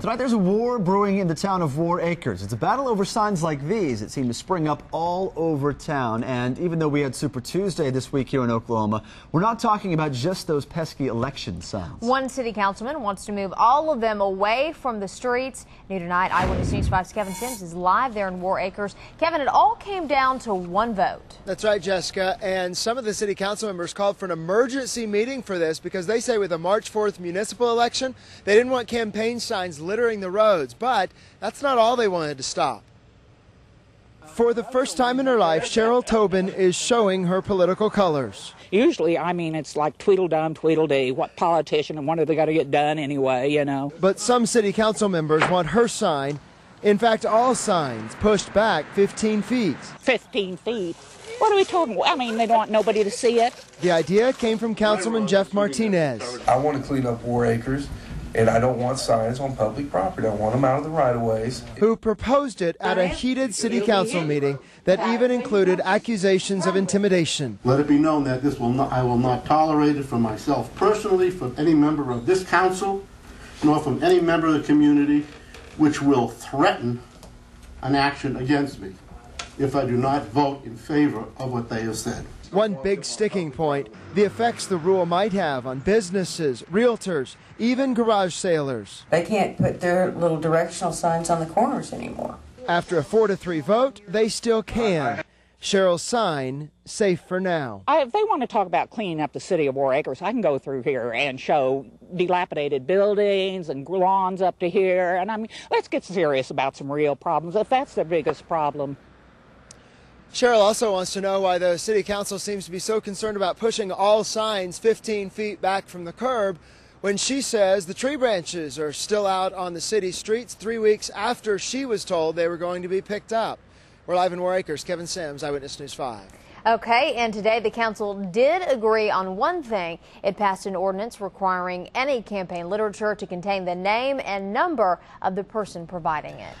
Tonight, there's a war brewing in the town of Warr Acres. It's a battle over signs like these that seem to spring up all over town. And even though we had Super Tuesday this week here in Oklahoma, we're not talking about just those pesky election signs. One city councilman wants to move all of them away from the streets. New tonight, Eyewitness News 5's Kevin Sims is live there in Warr Acres. Kevin, it all came down to one vote. That's right, Jessica. And some of the city council members called for an emergency meeting for this because they say with the March 4th municipal election, they didn't want campaign signs littering the roads, but that's not all they wanted to stop. For the first time in her life, Cheryl Tobin is showing her political colors. Usually, I mean, it's like Tweedledum, Tweedledee. What politician and when are they got to get done anyway, you know? But some city council members want her sign, in fact, all signs, pushed back 15 feet. 15 feet. What are we talking about? I mean, they don't want nobody to see it. The idea came from Councilman Jeff Martinez. I want to clean up Warr Acres, and I don't want signs on public property. I want them out of the right of ways. who proposed it at a heated city council meeting that even included accusations of intimidation. Let it be known that this will not, I will not tolerate it from myself personally, from any member of this council, nor from any member of the community which will threaten an action against me if I do not vote in favor of what they have said. One big sticking point the effects the rule might have on businesses, realtors, even garage sailors. They can't put their little directional signs on the corners anymore. After a 4 to 3 vote, they still can. Cheryl's sign safe for now. I, if they want to talk about cleaning up the city of Warr Acres, I can go through here and show dilapidated buildings and lawns up to here. And I mean, let's get serious about some real problems. If that's the biggest problem, Cheryl also wants to know why the city council seems to be so concerned about pushing all signs 15 feet back from the curb when she says the tree branches are still out on the city streets three weeks after she was told they were going to be picked up. We're live in Warr Acres. Kevin Sims, Eyewitness News 5. Okay, and today the council did agree on one thing. It passed an ordinance requiring any campaign literature to contain the name and number of the person providing it.